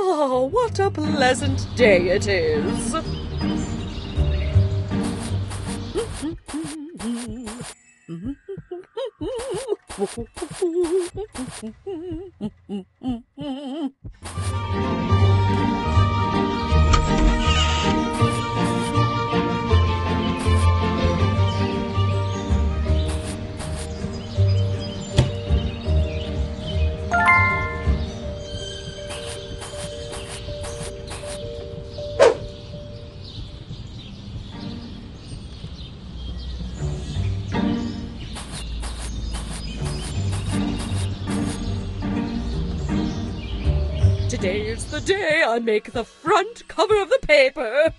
Oh, what a pleasant day it is. Today is the day I make the front cover of the paper.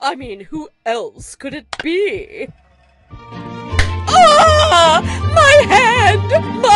I mean, who else could it be? Ah! My hand! My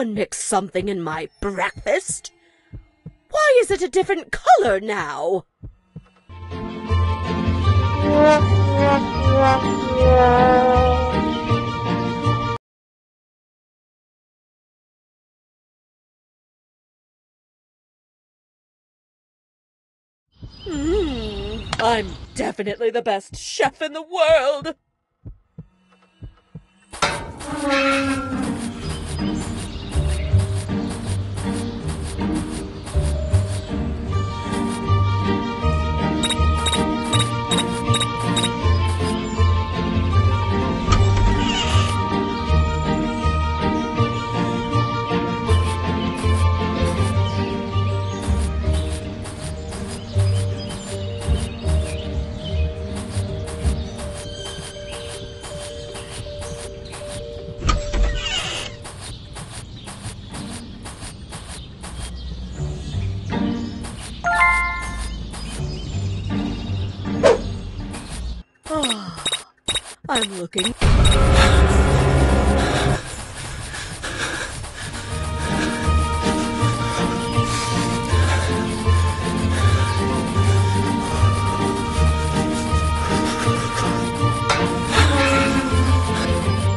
Someone mix something in my breakfast? Why is it a different color now? Hmm, I'm definitely the best chef in the world. I'm looking.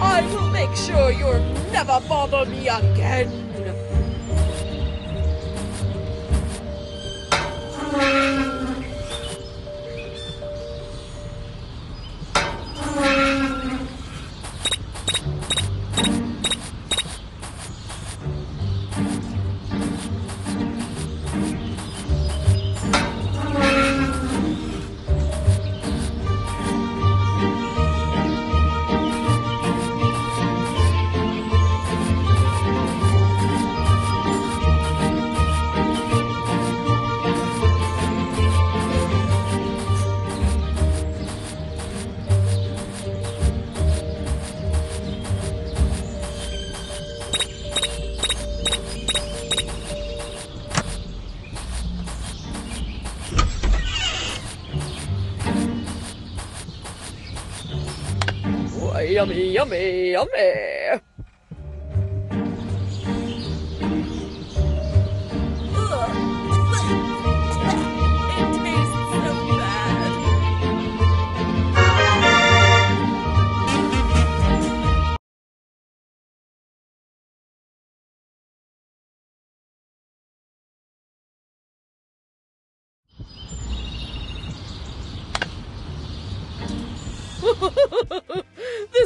I will make sure you'll never bother me again. Yummy, yummy,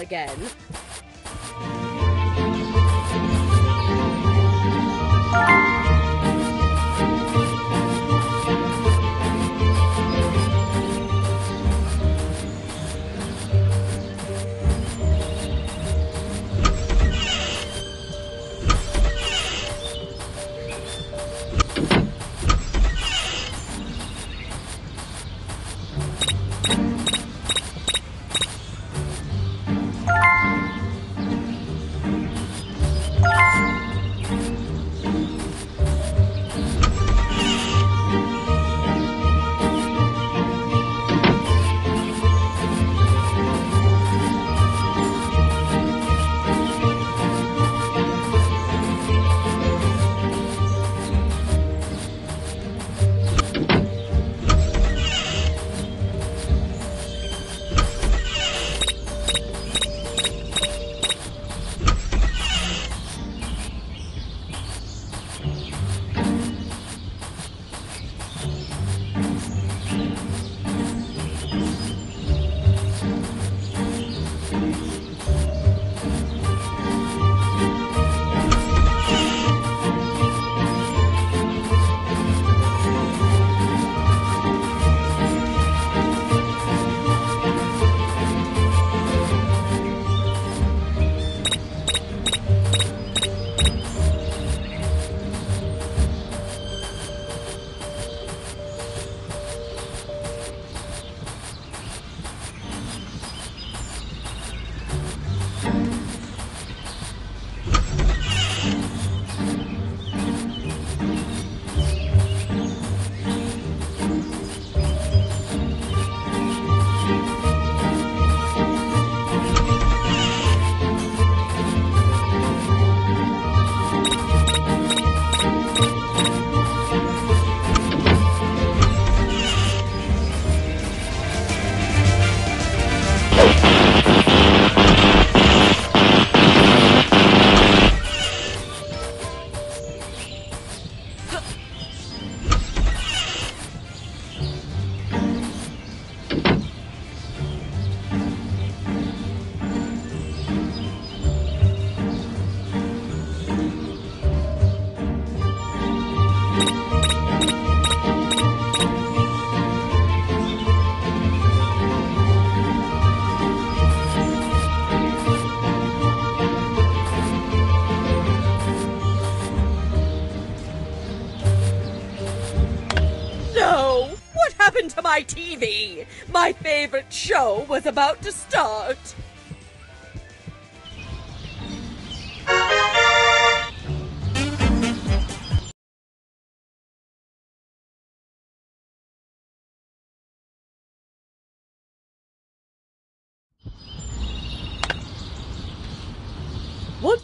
Again. Happened to my TV? My favorite show was about to start.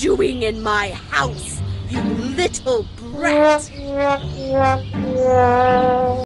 Doing in my house, you little brat?